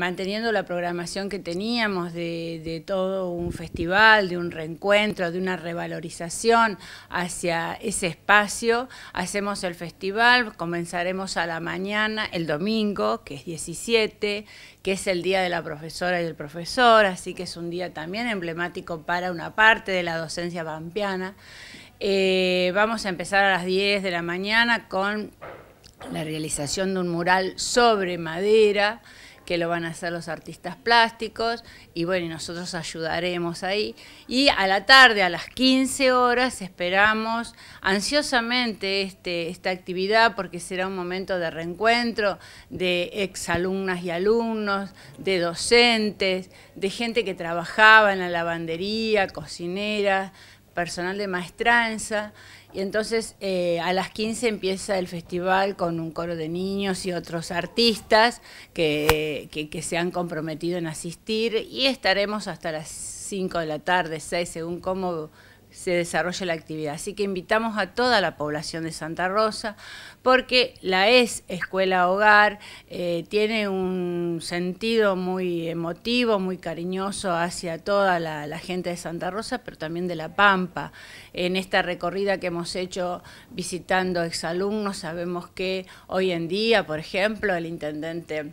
Manteniendo la programación que teníamos de, todo un festival, de un reencuentro, de una revalorización hacia ese espacio, hacemos el festival, comenzaremos a la mañana, el domingo, que es 17, que es el día de la profesora y del profesor, así que es un día también emblemático para una parte de la docencia pampeana. Eh, vamos a empezar a las 10 de la mañana con la realización de un mural sobre madera, que lo van a hacer los artistas plásticos y bueno, nosotros ayudaremos ahí. Y a la tarde, a las 15 horas, esperamos ansiosamente este, esta actividad porque será un momento de reencuentro de exalumnas y alumnos, de docentes, de gente que trabajaba en la lavandería, cocinera, personal de maestranza. Y entonces eh, a las 15 empieza el festival con un coro de niños y otros artistas que, que, se han comprometido en asistir y estaremos hasta las 5 de la tarde, 6, según cómo se desarrolla la actividad. Así que invitamos a toda la población de Santa Rosa, porque la es escuela hogar, eh, tiene un sentido muy emotivo, muy cariñoso hacia toda la, gente de Santa Rosa, pero también de La Pampa. En esta recorrida que hemos hecho visitando exalumnos, sabemos que hoy en día, por ejemplo, el intendente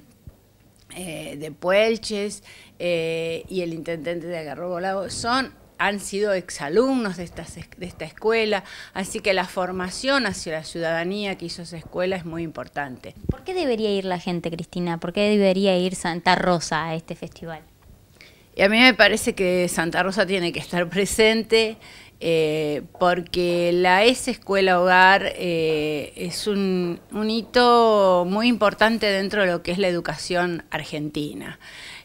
eh, de Puelches eh, y el intendente de Agarrobo son han sido exalumnos de, de esta escuela, así que la formación hacia la ciudadanía que hizo esa escuela es muy importante. ¿Por qué debería ir la gente, Cristina? ¿Por qué debería ir Santa Rosa a este festival? Y a mí me parece que Santa Rosa tiene que estar presente eh, porque la S Escuela Hogar eh, es un, un, hito muy importante dentro de lo que es la educación argentina.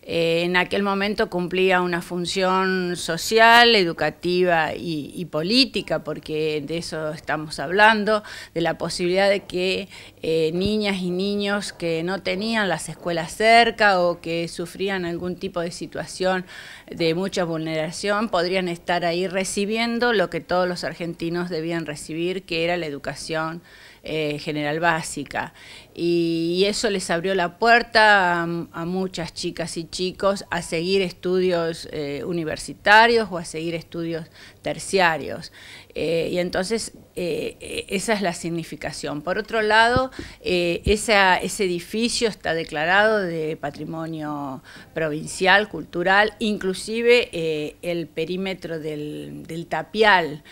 En aquel momento cumplía una función social, educativa y, política, porque de eso estamos hablando, de la posibilidad de que eh, niñas y niños que no tenían las escuelas cerca o que sufrían algún tipo de situación de mucha vulneración podrían estar ahí recibiendo lo que todos los argentinos debían recibir, que era la educación eh, general básica. Y, eso les abrió la puerta a, muchas chicas y chicos a seguir estudios eh, universitarios o a seguir estudios terciarios. Eh, y entonces esa es la significación. Por otro lado, ese edificio está declarado de patrimonio provincial, cultural, inclusive el perímetro del, tapial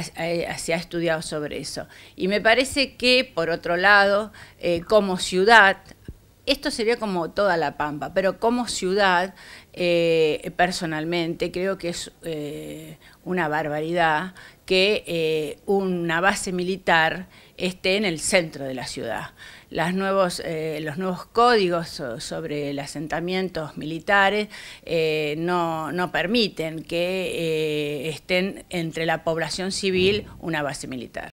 se ha estudiado sobre eso. Y me parece que, por otro lado, eh, como ciudad, esto sería como toda la Pampa, pero como ciudad, eh, personalmente, creo que es eh, una barbaridad que una base militar esté en el centro de la ciudad. Eh, los nuevos códigos sobre el asentamientos militares eh, no, no, permiten que eh, estén entre la población civil una base militar.